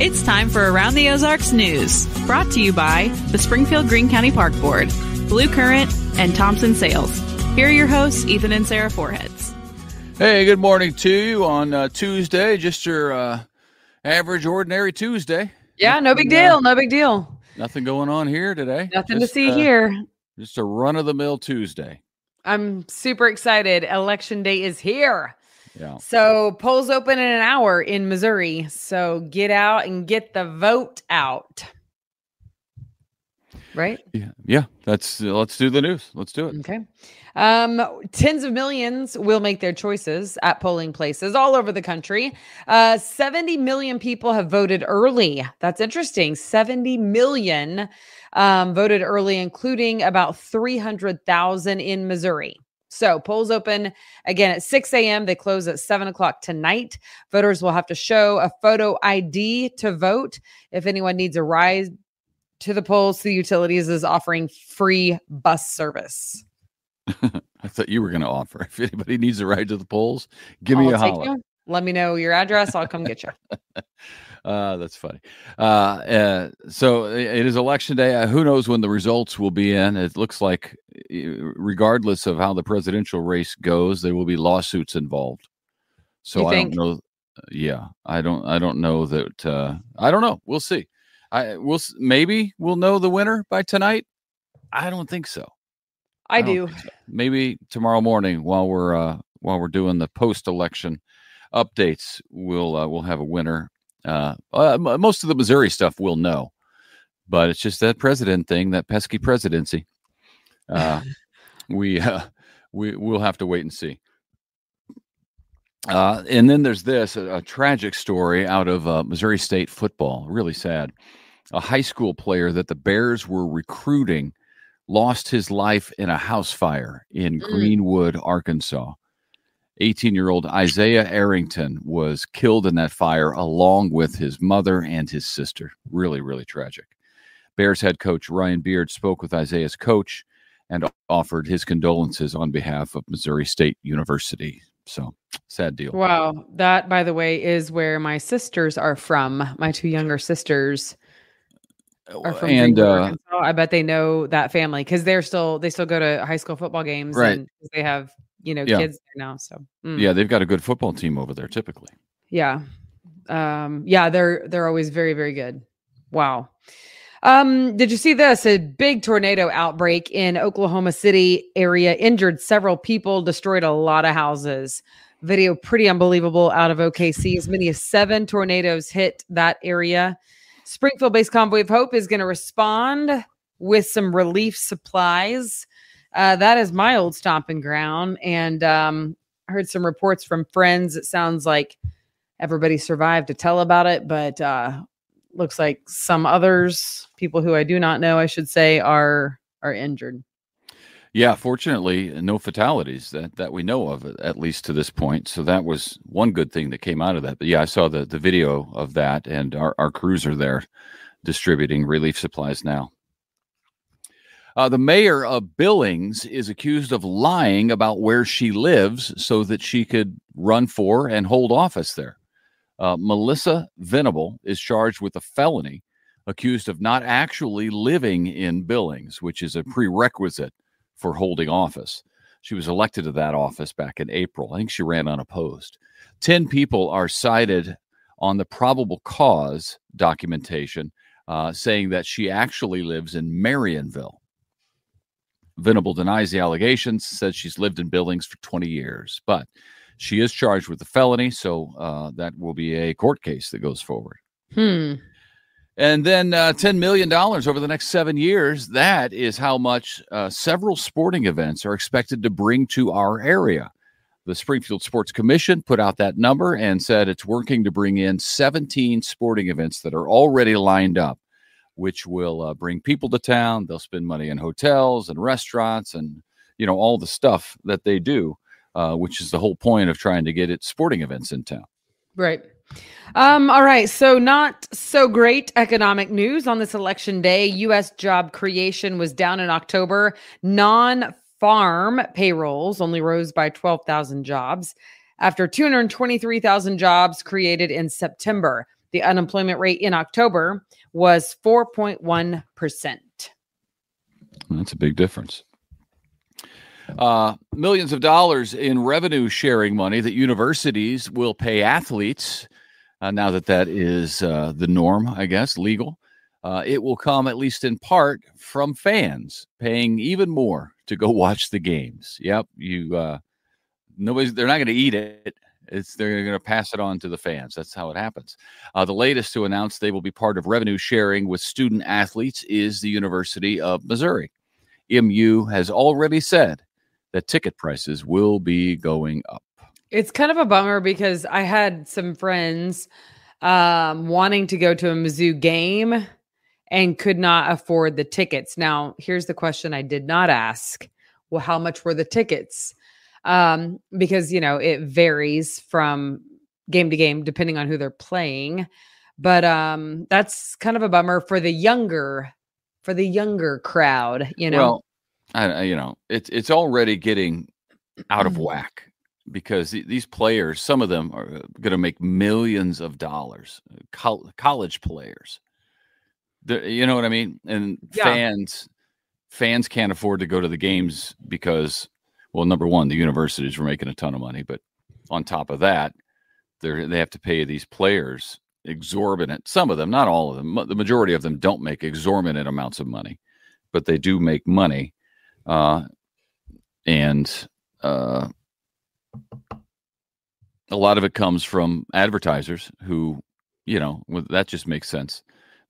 It's time for Around the Ozarks News, brought to you by the Springfield Greene County Park Board, BluCurrent, and Thompson Sales. Here are your hosts, Ethan and Sarah Forhetz. Hey, good morning to you on uh, Tuesday, just your uh, average, ordinary Tuesday. Yeah, no big deal. No big deal. Nothing going on here today. Nothing Just, to see uh, here. Just a run of the mill Tuesday. I'm super excited. Election day is here. Yeah. So polls open in an hour in Missouri. So get out and get the vote out. Right? Yeah. Yeah. That's let's do the news. Let's do it. Okay. Um, tens of millions will make their choices at polling places all over the country. Uh, 70 million people have voted early. That's interesting. 70 million um, voted early, including about 300,000 in Missouri. So polls open again at 6 a.m. They close at 7 o'clock tonight. Voters will have to show a photo ID to vote. If anyone needs a ride to the polls, the utilities is offering free bus service. I thought you were going to offer. If anybody needs a ride to the polls, give me I'll a holler. you. Let me know your address. I'll come get you. Uh, that's funny. Uh, uh, so it is election day. Uh, who knows when the results will be in? It looks like, regardless of how the presidential race goes, there will be lawsuits involved. So I don't know. Yeah, I don't. I don't know that. Uh, I don't know. We'll see. I will. Maybe we'll know the winner by tonight. I don't think so. I don't do. so. Maybe tomorrow morning while we're uh, while we're doing the post election updates, we'll uh, we'll have a winner. Uh, uh, most of the Missouri stuff we'll know, but it's just that president thing, that pesky presidency. Uh, we uh, we we'll have to wait and see. Uh, and then there's this a, a tragic story out of uh, Missouri State football. Really sad. A high school player that the Bears were recruiting lost his life in a house fire in Mm. Greenwood, Arkansas. 18 year old Isaiah Arrington was killed in that fire along with his mother and his sister. Really, really tragic. Bears head coach Ryan Beard spoke with Isaiah's coach and offered his condolences on behalf of Missouri State University. So sad deal. Wow. That, by the way, is where my sisters are from. My two younger sisters are from and uh, I bet they know that family because they're still they still go to high school football games, Right. And they have you know Yeah. kids there now. So mm, yeah, they've got a good football team over there typically. yeah, um, yeah, they're they're always very very good. Wow. Um, did you see this? A big tornado outbreak in Oklahoma City area injured several people, destroyed a lot of houses. Video pretty unbelievable out of OKC. As many as seven tornadoes hit that area. Springfield based Convoy of Hope is going to respond with some relief supplies. Uh, that is my old stomping ground. And um, I heard some reports from friends. It sounds like everybody survived to tell about it, but uh, looks like some others, people who I do not know, I should say, are are injured. Yeah, fortunately, no fatalities that, that we know of, at least to this point. So that was one good thing that came out of that. But yeah, I saw the, the video of that, and our, our crews are there distributing relief supplies now. Uh, the mayor of Billings is accused of lying about where she lives so that she could run for and hold office there. Uh, Melissa Venable is charged with a felony, accused of not actually living in Billings, which is a prerequisite for holding office. She was elected to that office back in April. I think she ran unopposed. 10 people are cited on the probable cause documentation, uh, saying that she actually lives in Marionville. Venable denies the allegations, says she's lived in Billings for 20 years, but she is charged with a felony, so uh, that will be a court case that goes forward. Hmm. And then uh, $10 million over the next seven years. That is how much uh, several sporting events are expected to bring to our area. The Springfield Sports Commission put out that number and said it's working to bring in 17 sporting events that are already lined up, which will uh, bring people to town. They'll spend money in hotels and restaurants and, you know, all the stuff that they do, uh, which is the whole point of trying to get it sporting events in town. Right. Um, all right. So, not so great economic news on this election day. U.S. job creation was down in October. Non farm payrolls only rose by 12,000 jobs after 223,000 jobs created in September. The unemployment rate in October was 4.1%. That's a big difference. Uh, millions of dollars in revenue sharing money that universities will pay athletes uh, now that that is uh, the norm, I guess, legal. Uh, it will come at least in part from fans paying even more to go watch the games. Yep, you uh, nobody's they're not going to eat it. It's they're going to pass it on to the fans. That's how it happens. Uh, the latest to announce they will be part of revenue sharing with student athletes is the University of Missouri. MU has already said that ticket prices will be going up. It's kind of a bummer because I had some friends um, wanting to go to a Mizzou game and could not afford the tickets. Now, here's the question I did not ask. Well, how much were the tickets? Um, because, you know, it varies from game to game depending on who they're playing. But um, that's kind of a bummer for the younger for the younger crowd, you know. Well, I, you know, it's it's already getting out of whack because these players, some of them are going to make millions of dollars, Col- college players. The, you know what I mean? And yeah. fans, fans can't afford to go to the games because, well, number one, the universities were making a ton of money, but on top of that, they they have to pay these players exorbitant. Some of them, not all of them, the majority of them don't make exorbitant amounts of money, but they do make money, uh, and uh, a lot of it comes from advertisers who, you know, that just makes sense.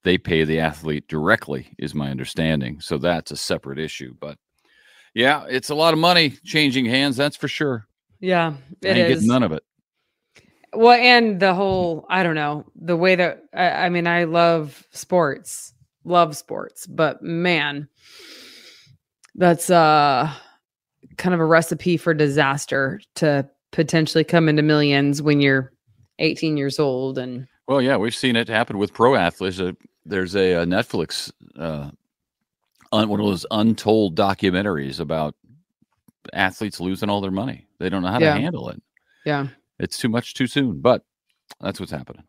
They pay the athlete directly, is my understanding. So that's a separate issue. But yeah, it's a lot of money changing hands. That's for sure. Yeah, it I is. none of it. Well, and the whole, I don't know, the way that I, I mean, I love sports, love sports, but man, that's uh kind of a recipe for disaster to potentially come into millions when you're 18 years old and well yeah we've seen it happen with pro athletes uh, there's a, a netflix uh un, one of those untold documentaries about athletes losing all their money they don't know how yeah. to handle it yeah it's too much too soon but that's what's happening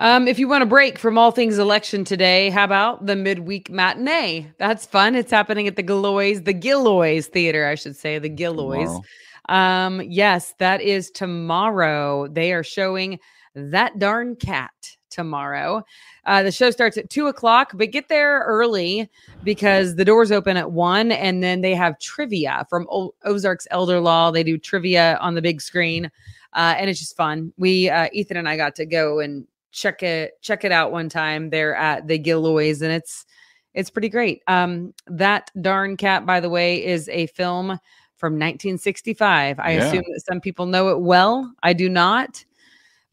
um, if you want a break from all things election today, how about the midweek matinee? That's fun. It's happening at the Gillioz, the Gillioz Theater, I should say, the Gillioz. Um, yes, that is tomorrow. They are showing that darn cat tomorrow. Uh, the show starts at two o'clock, but get there early because the doors open at one, and then they have trivia from o- Ozarks Elder Law. They do trivia on the big screen, uh, and it's just fun. We uh, Ethan and I got to go and check it check it out one time there at the Gillioz, and it's it's pretty great. Um, that darn cat, by the way, is a film from 1965. I yeah. assume that some people know it well. I do not,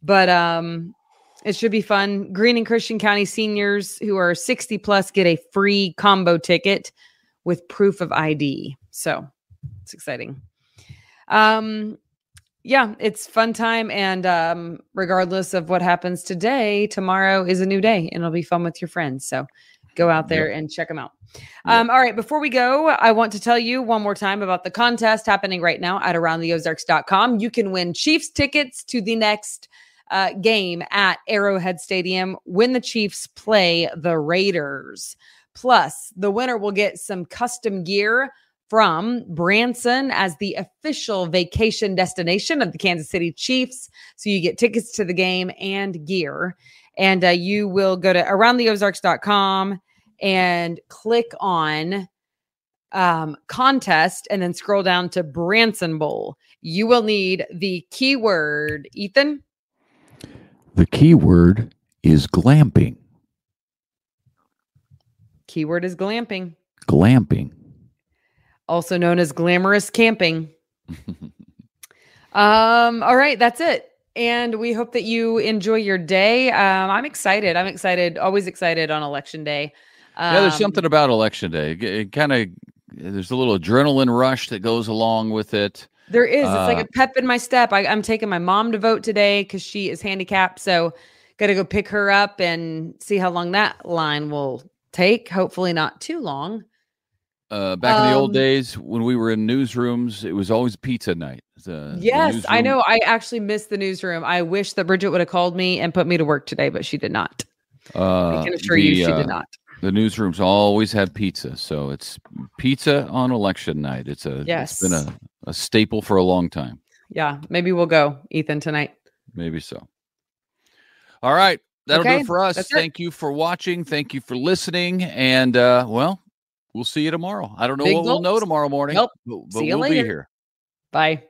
but um, it should be fun. Green and Christian County seniors who are 60 plus get a free combo ticket with proof of ID. So it's exciting. Um, yeah, it's fun time. And um, regardless of what happens today, tomorrow is a new day and it'll be fun with your friends. So go out there yep. and check them out. Um, all right, before we go, I want to tell you one more time about the contest happening right now at aroundtheozarks.com. You can win Chiefs tickets to the next uh, game at Arrowhead Stadium when the Chiefs play the Raiders. Plus, the winner will get some custom gear from Branson as the official vacation destination of the Kansas City Chiefs. So you get tickets to the game and gear. And uh, you will go to aroundtheozarks.com and click on um, contest and then scroll down to Branson Bowl. You will need the keyword, Ethan. The keyword is glamping. Keyword is glamping. Glamping also known as glamorous camping. um, all right, that's it. And we hope that you enjoy your day. Um, I'm excited. I'm excited, always excited on election day. Um, yeah, there's something about election day. It, it kind of there's a little adrenaline rush that goes along with it. There is. Uh, it's like a uh, pep in my step. I, I'm taking my mom to vote today because she is handicapped. So got to go pick her up and see how long that line will take. Hopefully not too long. Uh, back in the old Um, days when we were in newsrooms, it was always pizza night. The- the Yes, I know. I actually missed the newsroom. I wish that Bridget would have called me and put me to work today, but she did not. Uh, I can assure you, she uh, did not. The newsrooms always have pizza, so it's pizza on election night. It's a it's been Yes. a, a staple for a long time. Yeah, maybe we'll go, Ethan, tonight. Maybe so. All right. That'll do it for us. that's it. Thank you for watching. Thank you for listening. And uh, well, we'll see you tomorrow. I don't know Big what we'll know tomorrow morning. Nope. But, but See you we'll be later. here. Bye.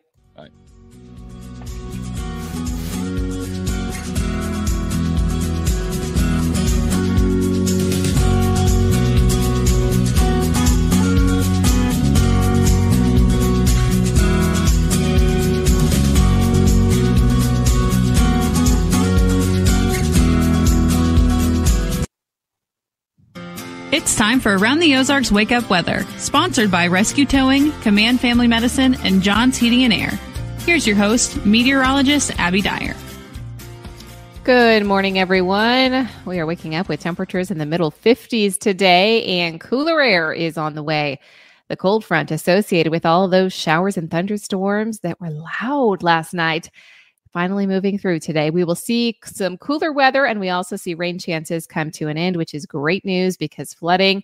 It's time for Around the Ozarks Wake Up Weather, sponsored by Rescue Towing, Command Family Medicine, and John's Heating and Air. Here's your host, meteorologist Abby Dyer. Good morning, everyone. We are waking up with temperatures in the middle 50s today, and cooler air is on the way. The cold front associated with all those showers and thunderstorms that were loud last night finally moving through today. We will see some cooler weather, and we also see rain chances come to an end, which is great news because flooding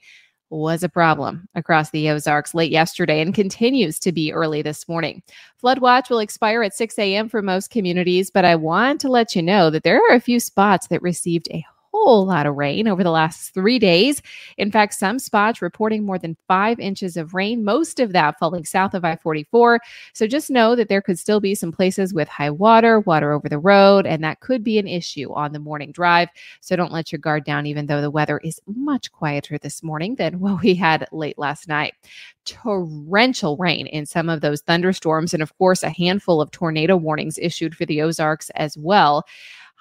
was a problem across the Ozarks late yesterday and continues to be early this morning. Flood watch will expire at 6 a.m. for most communities, but I want to let you know that there are a few spots that received a whole lot of rain over the last three days. In fact, some spots reporting more than five inches of rain, most of that falling south of I 44. So just know that there could still be some places with high water, water over the road, and that could be an issue on the morning drive. So don't let your guard down, even though the weather is much quieter this morning than what we had late last night torrential rain in some of those thunderstorms, and of course, a handful of tornado warnings issued for the Ozarks as well.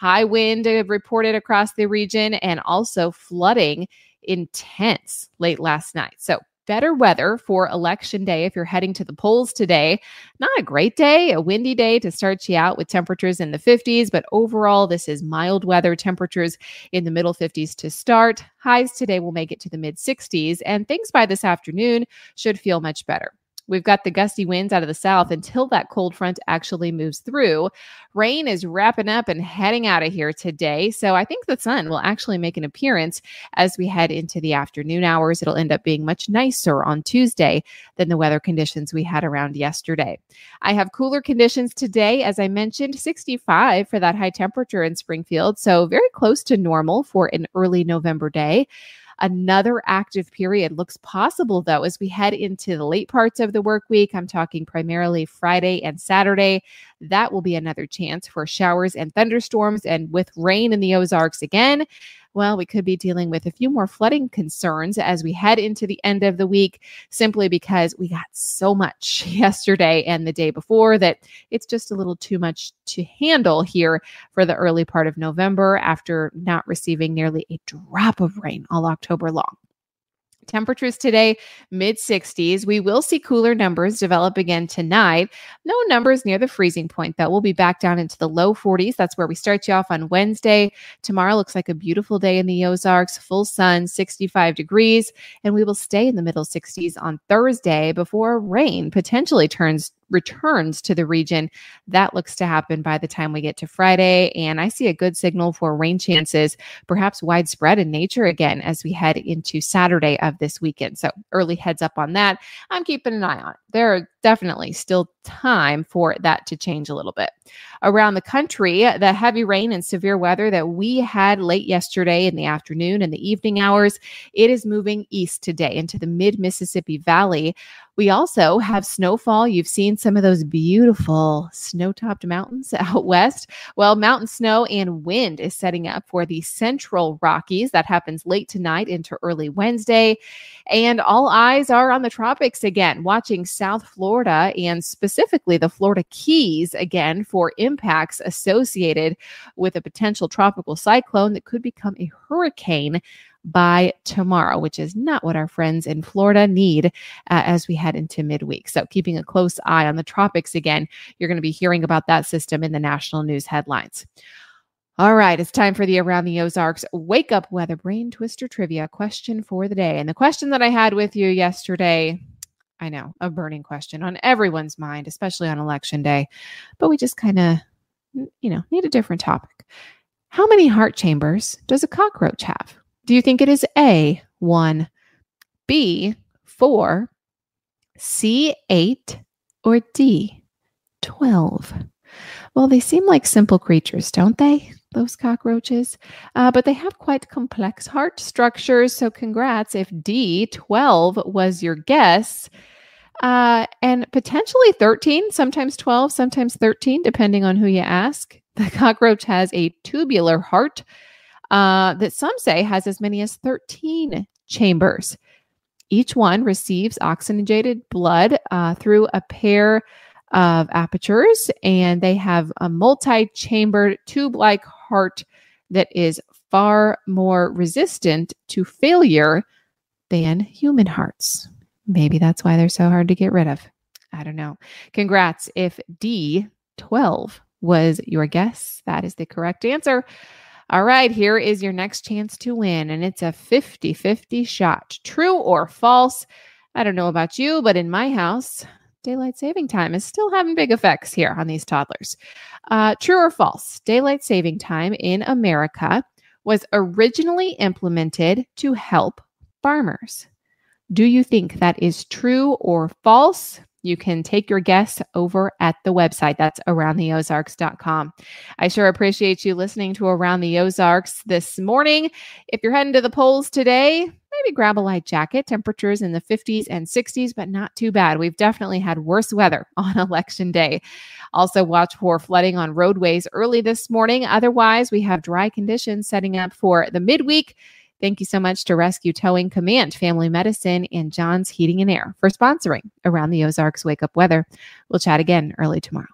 High wind reported across the region, and also flooding intense late last night. So, better weather for election day if you're heading to the polls today. Not a great day, a windy day to start you out with temperatures in the 50s, but overall, this is mild weather temperatures in the middle 50s to start. Highs today will make it to the mid 60s, and things by this afternoon should feel much better. We've got the gusty winds out of the south until that cold front actually moves through. Rain is wrapping up and heading out of here today. So I think the sun will actually make an appearance as we head into the afternoon hours. It'll end up being much nicer on Tuesday than the weather conditions we had around yesterday. I have cooler conditions today, as I mentioned, 65 for that high temperature in Springfield. So very close to normal for an early November day. Another active period looks possible, though, as we head into the late parts of the work week. I'm talking primarily Friday and Saturday. That will be another chance for showers and thunderstorms. And with rain in the Ozarks again, well, we could be dealing with a few more flooding concerns as we head into the end of the week, simply because we got so much yesterday and the day before that it's just a little too much to handle here for the early part of November after not receiving nearly a drop of rain all October long. Temperatures today, mid 60s. We will see cooler numbers develop again tonight. No numbers near the freezing point, though. We'll be back down into the low 40s. That's where we start you off on Wednesday. Tomorrow looks like a beautiful day in the Ozarks, full sun, 65 degrees. And we will stay in the middle 60s on Thursday before rain potentially turns returns to the region. That looks to happen by the time we get to Friday. And I see a good signal for rain chances, perhaps widespread in nature again as we head into Saturday of this weekend. So early heads up on that. I'm keeping an eye on it. There are definitely still time for that to change a little bit. Around the country, the heavy rain and severe weather that we had late yesterday in the afternoon and the evening hours, it is moving east today into the mid Mississippi Valley. We also have snowfall. You've seen some of those beautiful snow topped mountains out west. Well, mountain snow and wind is setting up for the central Rockies. That happens late tonight into early Wednesday. And all eyes are on the tropics again, watching South Florida and specifically the Florida Keys again for impacts associated with a potential tropical cyclone that could become a hurricane by tomorrow, which is not what our friends in Florida need uh, as we head into midweek. So, keeping a close eye on the tropics again, you're going to be hearing about that system in the national news headlines. All right, it's time for the Around the Ozarks Wake Up Weather Brain Twister Trivia question for the day. And the question that I had with you yesterday, I know, a burning question on everyone's mind, especially on election day, but we just kind of, you know, need a different topic. How many heart chambers does a cockroach have? Do you think it is A, one, B, four, C, eight, or D, 12? Well, they seem like simple creatures, don't they? Those cockroaches. Uh, but they have quite complex heart structures. So, congrats if D12 was your guess. Uh, and potentially 13, sometimes 12, sometimes 13, depending on who you ask. The cockroach has a tubular heart uh, that some say has as many as 13 chambers. Each one receives oxygenated blood uh, through a pair of apertures, and they have a multi chambered tube like heart that is far more resistant to failure than human hearts. Maybe that's why they're so hard to get rid of. I don't know. Congrats if D12 was your guess. That is the correct answer. All right, here is your next chance to win, and it's a 50 50 shot. True or false? I don't know about you, but in my house, daylight saving time is still having big effects here on these toddlers. Uh, true or false? Daylight saving time in America was originally implemented to help farmers. Do you think that is true or false? You can take your guess over at the website. That's aroundtheozarks.com. I sure appreciate you listening to Around the Ozarks this morning. If you're heading to the polls today, maybe grab a light jacket. Temperatures in the 50s and 60s, but not too bad. We've definitely had worse weather on election day. Also, watch for flooding on roadways early this morning. Otherwise, we have dry conditions setting up for the midweek. Thank you so much to Rescue Towing Command, Family Medicine, and John's Heating and Air for sponsoring Around the Ozarks Wake Up Weather. We'll chat again early tomorrow.